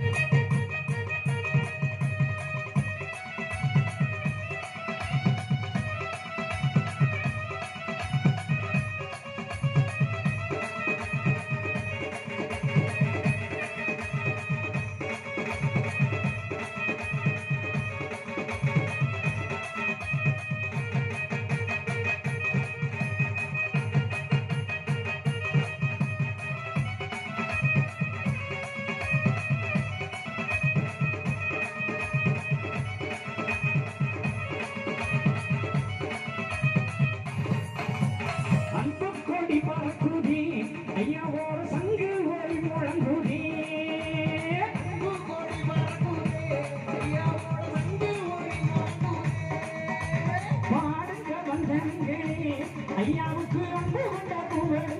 அன்பு ஐயாவுக்கு ரொம்ப கொண்ட புகழ்களே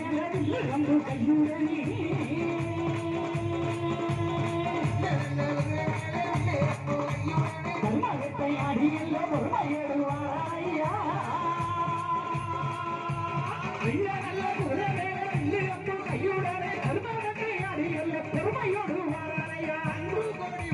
குதிரை மேல வில்ல வந்து கையுடனே கர்மகத்தை அடியில் பொறுமையிடுவாராயா வெள்ள நல்ல குதிரை மேல வில்ல வந்து கையுடனே கர்மகத்தை அடியில் பொறுமையோடுவாராயா அன்பு கோடி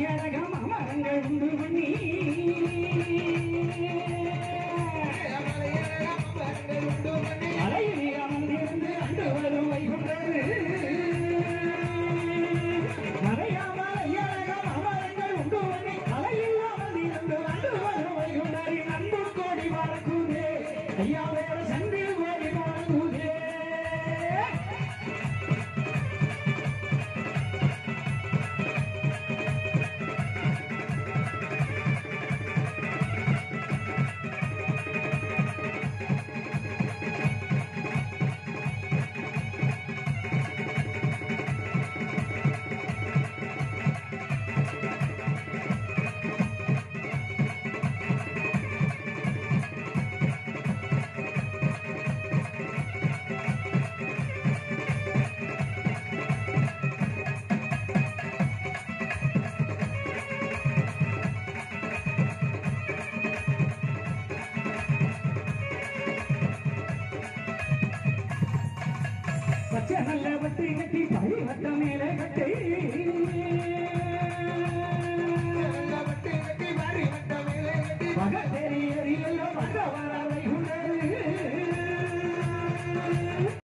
மலையா மலையழகம் அமரங்கள் உண்டு பண்ணி மலையில் அமர்ந்திருந்து அண்டு வருவை கொண்டது மலையா செனல்ல பட்டி கட்டி பழி வட்ட மேல கட்டி. பகல்